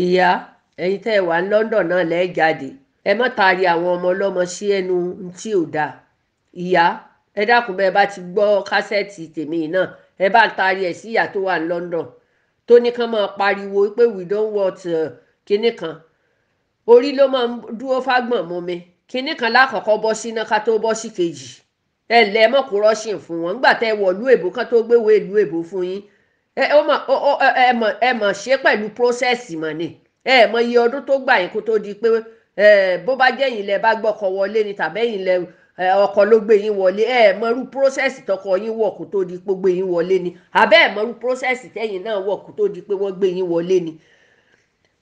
ìyá ẹ̀yin tẹ́ ẹ wà ní London náà lẹ́ẹ̀ jáde. Ẹ má taari àwọn ọmọ ọlọ́mọ sí ẹnu tí ò dáa ìyá ẹ dákun bẹ́ẹ̀ bá ti gbọ́ kásẹ̀tì tèmi náà. Ẹ bá taari ẹ̀ sí ìyá tó wà ní London. Tó ní kán máa pariwo pé we don't want uh, kinní kan. Orí ló máa ń dúró fágbọ̀n mú mi. Kinní kan lákọ̀ọ́kọ́ bọ́ sí iná ká tó bọ́ sí kejì. Ẹ ǹlẹ́ mọ̀ kó rọ́ṣìn fún wọn. Nígbà tẹ́ ẹ wọ̀ ìlú èbó ká tó gbéwò ìlú èbó fún yín ẹ ó mọ̀ ó ẹ mọ̀ ẹ mọ̀ ṣe pẹ̀lú prósẹ̀sì mọ̀ ni. Ẹ mọ̀ iye ọdún tó gbà yín kó tó di pé bó bá jẹ́ yín lẹ bá gbọ́kọ̀ wọlé ni tàbẹ́yìn lẹ ọkọ ló gbé yín wọlé ẹ mọ̀ irú prósẹ̀sì tọkọ yín wọ̀ kó tó di pé gbé yín wọlé ni. Àbẹ́ ẹ mọ̀ irú prósẹ̀sì tẹ́yìn náà wọ̀ kó tó di pé wọ́n gbé yín wọlé ni.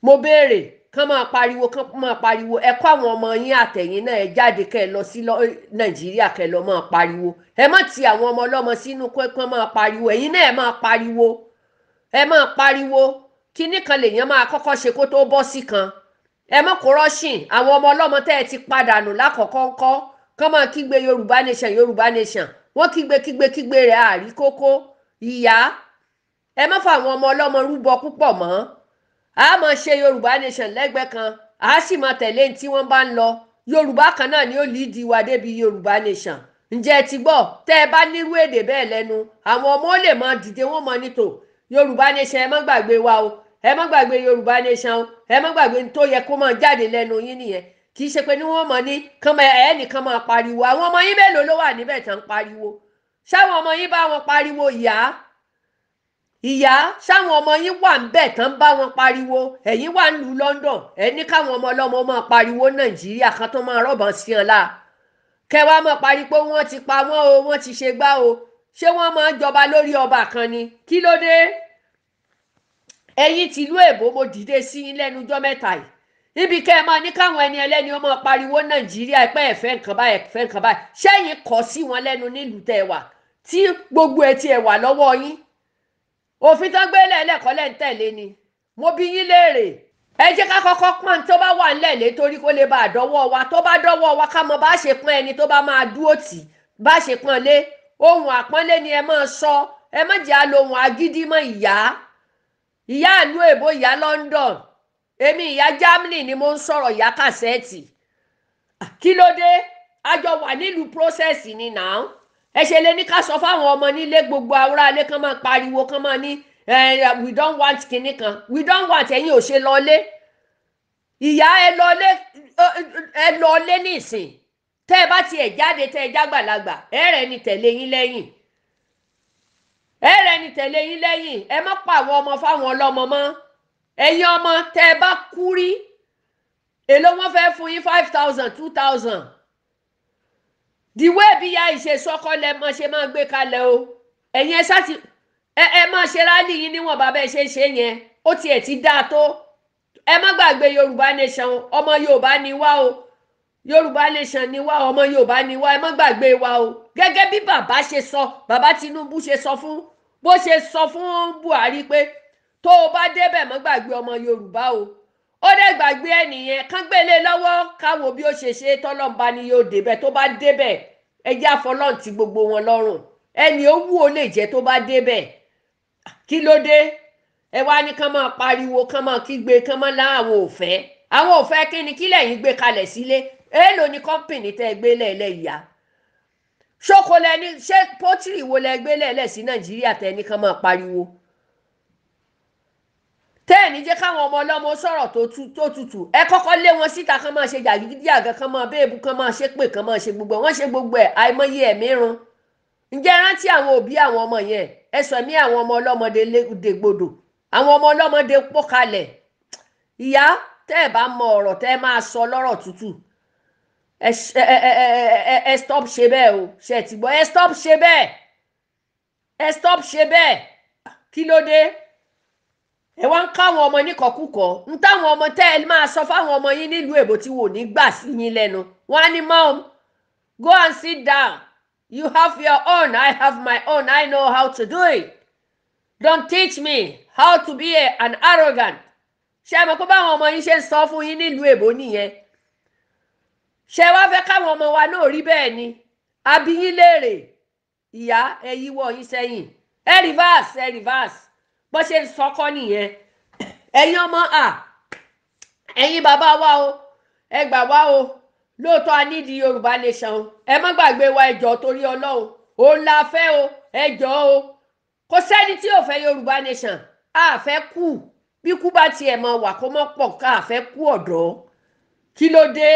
Mo béèrè kán máa pariwo kán máa pariwo ẹ kó àwọn ọmọ yín àtẹ̀yìn náà ẹ jáde kẹ́ ẹ lọ sí nàìjíríà kẹ́ ẹ lọ máa pariwo. Ẹ má ti àwọn ọmọ ọlọ́mọ sínú kán máa pariwo. Ẹ̀yin náà ẹ máa pariwo. Ẹ máa pariwo. Kinní kan lèèyàn máa kọ́kọ́ ṣe kó tó bọ́ sí kan. Ẹ má kó rọ́ṣìn. Àwọn ọmọ ọlọ́mọ tẹ́ ẹ ti padànù lákọ̀ọ́kọ́ ńkọ́ kán máa kígbe yorùbá nation yorùbá nation. Wọ́n kígbe kígbe kígbe rẹ̀ àrí kókó. Ìyá ẹ má fa àwọn ọmọ ọlọ́mọ rúbọ púpọ̀ mọ́ a máa ṣe yorùbá nation lẹ́gbẹ̀ẹ́ kan a sì máa tẹ̀lé tí wọ́n bá ń lọ. Yorùbá kan náà ni ó lídìí wa débi yorùbá nation. Ǹjẹ́ ti gbọ́? Tẹ́ ẹ bá nírú èdè bẹ́ẹ̀ lẹ́nu àwọn ọmọ ó lè máa dìde wọ́n mọ nítò. Yorùbá nation ẹ má gbàgbé wa o. Ẹ má gbàgbé yorùbá nation o. Ẹ má gbàgbé tó yẹ kó máa jáde lẹ́nu yín nìyẹn. Kì í ṣe pé ní wọ́n mọ̀ ní kán máa ẹ̀ nìkan máa pariwo. Àwọn ọmọ yín mélòó ló wà níbẹ̀ tán pariwo? Ṣáwọn ọmọ yín bá wọn pariwo ìyá ìyá sáwọn ọmọ yín wà ń bẹ̀ tán bá wọn pariwo. Ẹ̀yin wà ń lu London. Ẹ káwọn ọmọ ọlọ́mọ máa pariwo Nàìjíríà kan tó máa rọ̀bọ̀n sí ọ kẹwàá máa parí pé ti pa wọ́n o wọ́n ti ṣe gbá o. Ṣé wọ́n máa ń jọba lórí ọba kan ni? Kí ló dé? Ẹ̀yin tìlú èbó mo dìde sí yín lẹ́nu ọjọ́ mẹ́ta yìí. Níbi kẹ́ ẹ máa ní káwọn ẹni ẹlẹ́ni ó máa pariwo Nàìjíríà pé ẹ̀fẹ́ nǹkan báyìí ẹ̀fẹ́ nǹkan báyìí. Ṣẹ́yìn kọ́ sí wọn lẹ́nu nílùú tẹ̀ wà? Tí gbogbo ẹ̀ tiẹ̀ wà lọ́wọ́ yín òfin tó gbé lẹ́ẹ̀lẹ́kọ́ lẹ́ ń tẹ̀lé ni. Mo bi yín léèrè. Ẹ jẹ́ ká kọ́kọ́ pọ́n tó bá wà nílẹ̀ lé torí kó lè bá a dọ́wọ́ wa. Tó bá dọ́wọ́ wa ká mọ bá ṣe pọ́n ẹni tó bá máa dúró tì bá ṣe pọ́n lé. Ohun àpọ́nlé ni ẹ máa sọ. Ẹ má jẹ́ alohun agídí mọ́ ìyá. Ìyá ìlú èbó ìyá London. Èmi ìyá Germany ni mo ń sọ̀rọ̀ ìyá kàsẹ́ẹ̀tì. Kí ló dé? A wà nílùú process ni now ẹ ṣe lè ní ká sọ fáwọn ọmọ nílé gbogbo aráalé kan máa pariwo kan máa ní we don't want kinní kan. We don't want ẹ̀yin ò ṣe lọlé ìyá ẹ lọlé ẹ lọlé nísìn. Tẹ́ ẹ bá tiẹ̀ jáde tẹ́ ẹ jágbàlagbà ẹ rẹ̀ ni tẹ̀lé yín lẹ́yìn. Ẹ rẹ̀ ni tẹ̀lé yín lẹ́yìn. Ẹ má pa àwọn ọmọ fáwọn ọlọ́mọ mọ́. Ẹ̀yin ọmọ tẹ́ ẹ bá kú rí èló wọ́n fẹ́ fún yín? five thousand two thousand dìwé bí ya ìṣe sọkọ lẹ mọ ṣe máa gbé kalẹ̀ o. Ẹ̀yin ẹ sáti ẹ ẹ máa ṣe rálì yín níwọ̀n bàbá ẹ ṣe ṣe yẹn. Ó tiẹ̀ ti dáa tó. Ẹ má gbàgbé yorùbá nation ọmọ yorùbá ni wá o. Yorùbá nation ni wá ọmọ yorùbá ni wá ẹ má gbàgbé wa o. Gẹ́gẹ́ bí bàbá ṣe sọ bàbá tinubu ṣe sọ fún bó ṣe sọ fún buhari pé tó o bá débẹ̀ má gbàgbé ọmọ yorùbá o ó dẹ̀ gbàgbé ẹnìyẹn kán gbélé lọ́wọ́ káwo bí ó ṣe ṣe tọ́lọ́mba ni yóò débẹ̀. Tó bá débẹ̀ ẹjẹ́ àfọlọ́ǹtì gbogbo wọn lọ́rùn. Ẹni ó wù ó lè jẹ́ tó bá débẹ̀. Kí ló dé? Ẹ wá ní kán máa pariwo kán máa kígbe kán máa lá àwọn òfẹ́ àwọn òfẹ́ kí ni kí lẹ́yìn gbé kalẹ̀ sílé? Èèlò ní kọ́ńpìnì tẹ́ ẹ gbé lẹ́ẹ̀lẹ́ ìyá ṣókò lẹni ṣé pọ́tìrì wo lẹ gbé lẹ́ẹ̀lẹ́ sí nàìjíríà tẹ́ ní kán máa pariwo tẹ́ẹ̀ní jẹ́ káwọn ọmọ ọlọ́mọ sọ̀rọ̀ tó tutù. Ẹ kọ́kọ́ lé wọn síta kán máa ṣe jàgídíjàgan kán máa béèbù kán máa ṣe pé kán máa ṣe gbogbo ẹ̀. Wọ́n ṣe gbogbo ẹ̀ àìmọye ẹ̀mí run. Ǹjẹ́ rántí àwọn òbí àwọn ọmọ yẹn? Ẹ ẹ̀mí àwọn ọmọ ọlọ́mọdé dègbodò àwọn ọmọ ọlọ́mọdé pọ̀ kalẹ̀. Ìyá tẹ́ ẹ bá mọ ọ̀rọ̀ tẹ́ ẹ máa sọ lọ́rọ̀ tútù. Ẹ stop ṣe bẹ́ẹ̀ o. Ṣe ti gbọ́? Ẹ stop ṣe bẹ́ẹ̀. Ẹ stop ṣe bẹ́ẹ̀. Kí ló dé ẹ wá ń káwọn ọmọ níkọkúkọ ń táwọn ọmọ tẹ ẹ máa sọ fáwọn ọmọ yín nílùú èbó tí wò ní gbà sí yín lẹ́nu wọn á ní mom go and sit down. You have your own. I have my own. I know how to do it. Don't teach me how to be an arrogant. Ṣé ẹ mọ̀ pé báwọn ọmọ yín ṣe ń sọ fún yín nílùú èbó nìyẹn? Ṣé wá fẹ́ káwọn ọmọ wa náà rí bẹ́ẹ̀ ni? Àbí yín léèrè. Ìyá ẹ yíwọ́ yín sẹ́yìn. Ẹ reverse ẹ reverse bó ṣe ń sọkọ nìyẹn. Ẹ̀yin ọmọ à ẹ̀yin bàbá wa o ẹ gbà wá o. Lóòótọ́ a nídìí yorùbá nation o. Ẹ má gbàgbé wa ẹ jọ̀ọ́ torí ọlọ́run. Òun la fẹ́ o ẹ jọ̀ọ́ o. Kò sẹ́ni tí ò fẹ́ yorùbá nation. A fẹ́ kú. Bí kú bá tiẹ̀ mọ wà kó mọ́ pọ̀ ká fẹ́ kú ọ̀dọ́. Kí ló dé?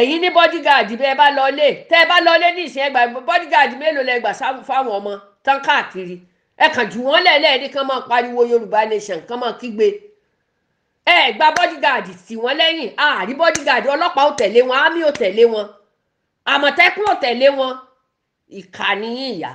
Ẹ̀yin ní bọ́dígàdì bẹ́ẹ̀ bá lọlé tẹ́ ẹ bá lọlé ní ìsìn ẹgbà bọ́dígàdì mélòó lẹ gbà fáwọn ọmọ tán káàkiri ẹ kàn jù wọ́n lẹ́lẹ́ ní kán máa pariwo yorùbá nation kán máa kígbe. Ẹ gba bọ́dígàdì tì wọ́n lẹ́yìn àárí bọ́dígàdì ọlọ́pàá ò tẹ̀lé wọn ámì ò tẹ̀lé wọn àmọ̀tẹ́kùn ò tẹ̀lé wọn. Ìkà nìyí ìyá